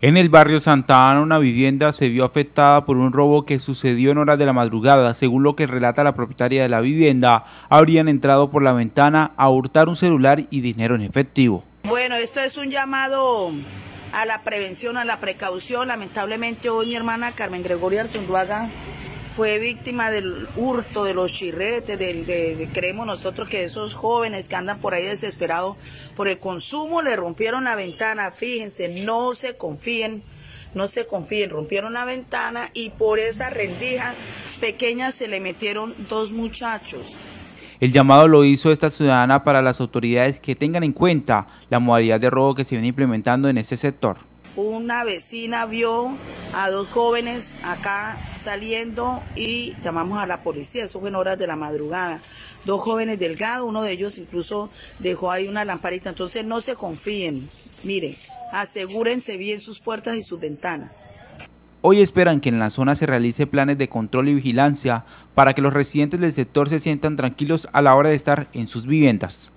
En el barrio Santa Ana, una vivienda se vio afectada por un robo que sucedió en horas de la madrugada. Según lo que relata la propietaria de la vivienda, habrían entrado por la ventana a hurtar un celular y dinero en efectivo. Bueno, esto es un llamado a la prevención, a la precaución. Lamentablemente hoy mi hermana Carmen Gregoria Artunduaga fue víctima del hurto, de los chirretes, de, creemos nosotros que esos jóvenes que andan por ahí desesperados por el consumo le rompieron la ventana. Fíjense, no se confíen, no se confíen, rompieron la ventana y por esa rendija pequeña se le metieron dos muchachos. El llamado lo hizo esta ciudadana para las autoridades que tengan en cuenta la modalidad de robo que se viene implementando en ese sector una vecina vio a dos jóvenes acá saliendo y llamamos a la policía, eso fue en horas de la madrugada. Dos jóvenes delgados, uno de ellos incluso dejó ahí una lamparita, entonces no se confíen, miren, asegúrense bien sus puertas y sus ventanas. Hoy esperan que en la zona se realice planes de control y vigilancia para que los residentes del sector se sientan tranquilos a la hora de estar en sus viviendas.